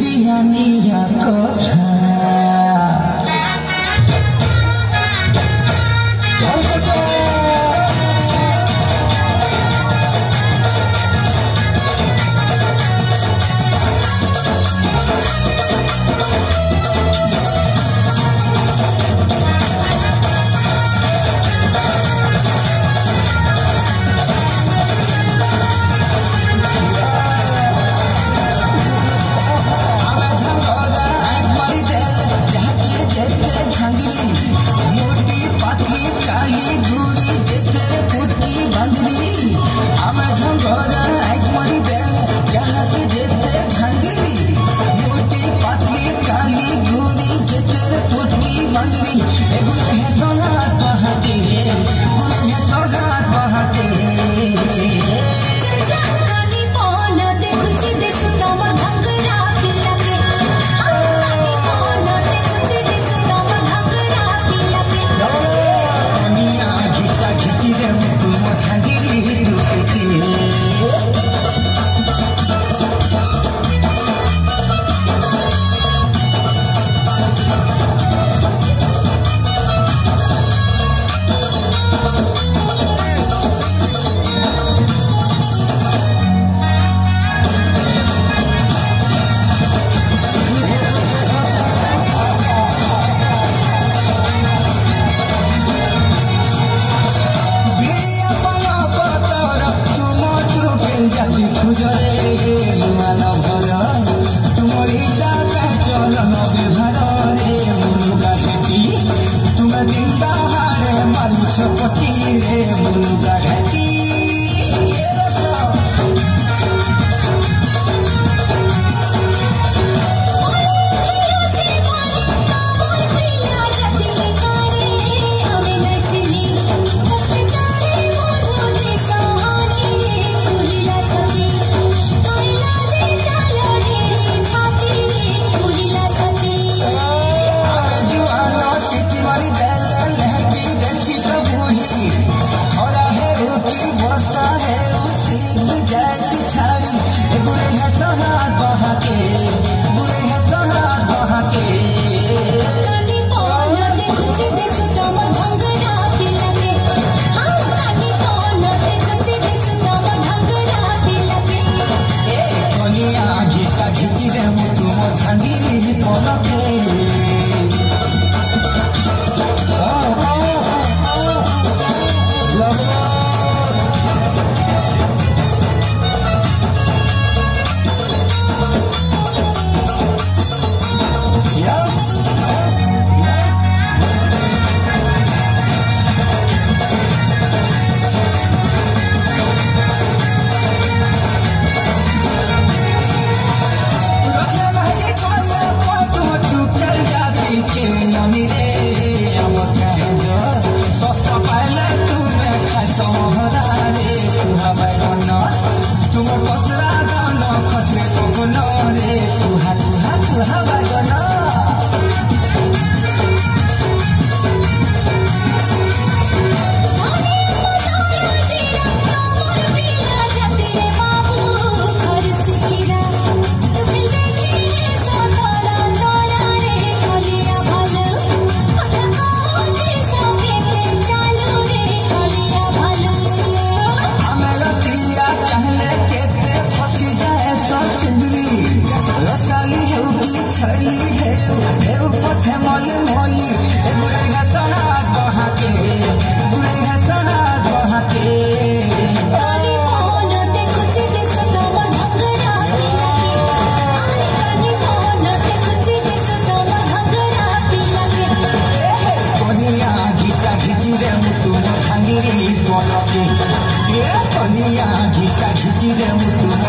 hati nyanyi ya খুজরে মাল ভর। তুমি টাকা চলন ব্যবহারে মুগা সেটি। তুমি বাহারে মানুষ পতি রে freedom.